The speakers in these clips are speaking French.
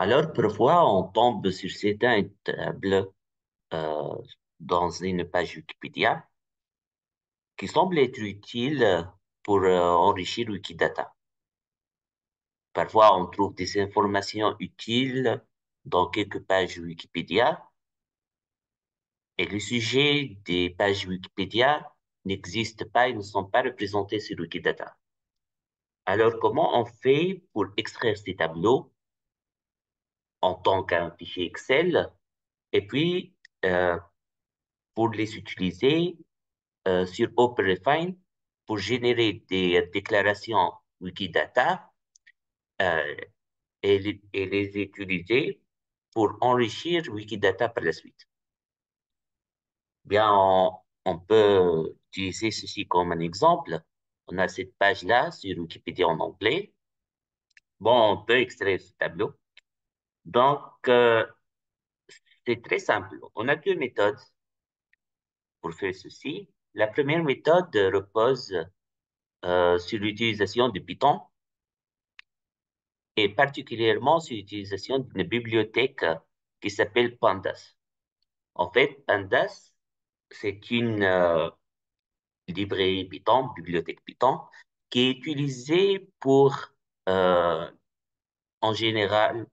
Alors, parfois, on tombe sur certains tables euh, dans une page Wikipédia qui semblent être utiles pour euh, enrichir Wikidata. Parfois, on trouve des informations utiles dans quelques pages Wikipédia et le sujet des pages Wikipédia n'existe pas et ne sont pas représentés sur Wikidata. Alors, comment on fait pour extraire ces tableaux en tant qu'un fichier Excel et puis euh, pour les utiliser euh, sur OpenRefine pour générer des déclarations Wikidata euh, et, les, et les utiliser pour enrichir Wikidata par la suite. Bien, on, on peut utiliser ceci comme un exemple. On a cette page-là sur Wikipédia en anglais. Bon, on peut extraire ce tableau. Donc, euh, c'est très simple. On a deux méthodes pour faire ceci. La première méthode repose euh, sur l'utilisation de Python et particulièrement sur l'utilisation d'une bibliothèque qui s'appelle Pandas. En fait, Pandas, c'est une euh, librairie Python, bibliothèque Python, qui est utilisée pour, en général,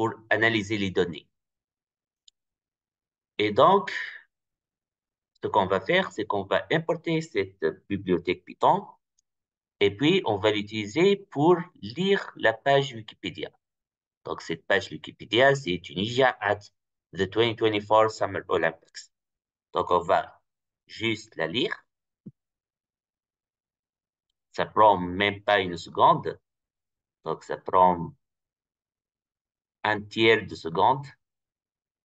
pour analyser les données. Et donc, ce qu'on va faire, c'est qu'on va importer cette bibliothèque Python et puis on va l'utiliser pour lire la page Wikipédia. Donc, cette page Wikipédia, c'est Tunisia at the 2024 Summer Olympics. Donc, on va juste la lire. Ça prend même pas une seconde. Donc, ça prend un tiers de seconde.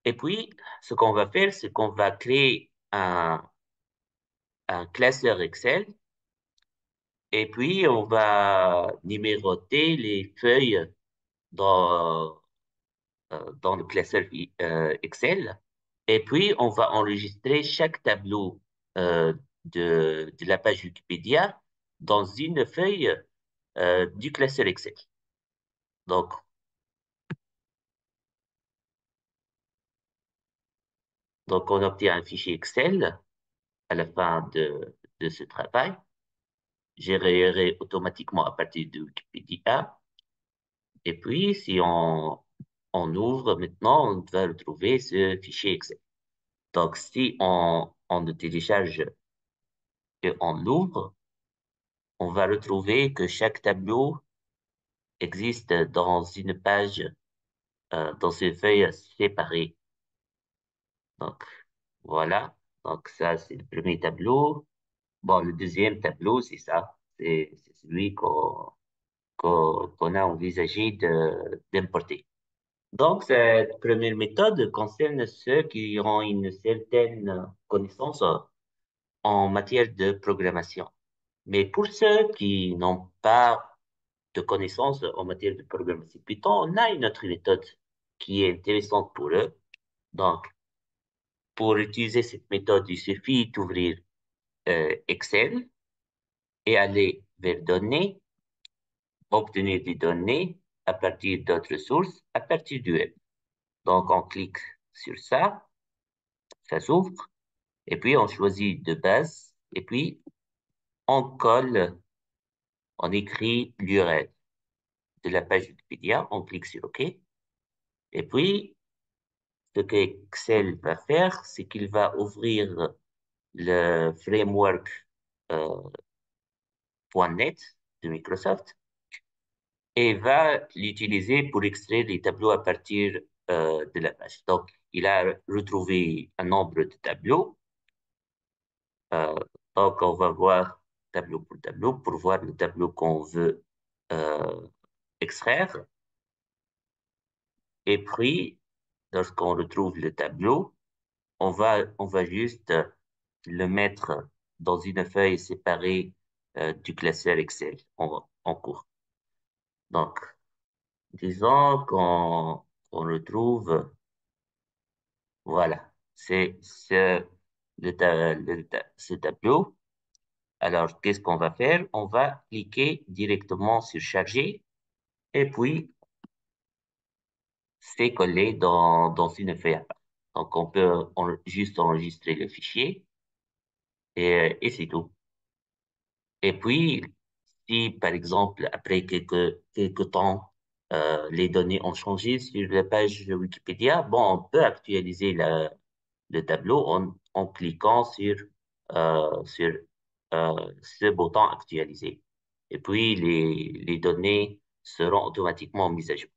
Et puis, ce qu'on va faire, c'est qu'on va créer un, classeur Excel. Et puis, on va numéroter les feuilles dans, euh, le classeur euh, Excel. Et puis, on va enregistrer chaque tableau euh, de, de, la page Wikipédia dans une feuille du classeur Excel. Donc, donc, on obtient un fichier Excel à la fin de, ce travail, géré automatiquement à partir de Wikipédia. Et puis, si on, ouvre maintenant, on va retrouver ce fichier Excel. Donc, si on, on le télécharge et on l'ouvre, on va retrouver que chaque tableau existe dans une page, euh, dans une feuille séparée. Donc, voilà. Donc, ça, c'est le premier tableau. Bon, le deuxième tableau, c'est ça. C'est celui qu'on qu'on a envisagé d'importer. Donc, cette première méthode concerne ceux qui ont une certaine connaissance en matière de programmation. Mais pour ceux qui n'ont pas de connaissances en matière de programmation Python, on a une autre méthode qui est intéressante pour eux. Donc, pour utiliser cette méthode, il suffit d'ouvrir euh, Excel et aller vers Données, obtenir des données à partir d'autres sources, à partir du web. Donc, on clique sur ça, ça s'ouvre, et puis on choisit de base, et puis on colle, on écrit l'URL de la page Wikipédia, on clique sur OK, et puis ce que Excel va faire, c'est qu'il va ouvrir le framework euh, .NET de Microsoft et va l'utiliser pour extraire les tableaux à partir euh, de la page. Donc, il a retrouvé un nombre de tableaux. Euh, donc, on va voir tableau pour tableau pour voir le tableau qu'on veut extraire. Et puis, lorsqu'on retrouve le tableau, on va, on juste le mettre dans une feuille séparée euh, du classeur Excel en, cours. Donc, disons qu'on retrouve, voilà, c'est ce, ce tableau. Alors, qu'est-ce qu'on va faire? On va cliquer directement sur charger et puis c'est collé dans, dans une feuille à part. Donc, on peut en- juste enregistrer le fichier et, et c'est tout. Et puis, si par exemple, après quelques, quelques temps, euh, les données ont changé sur la page Wikipédia, bon, on peut actualiser la, le tableau en, en cliquant sur, euh, sur euh, ce bouton actualiser. Et puis, les, les données seront automatiquement mises à jour.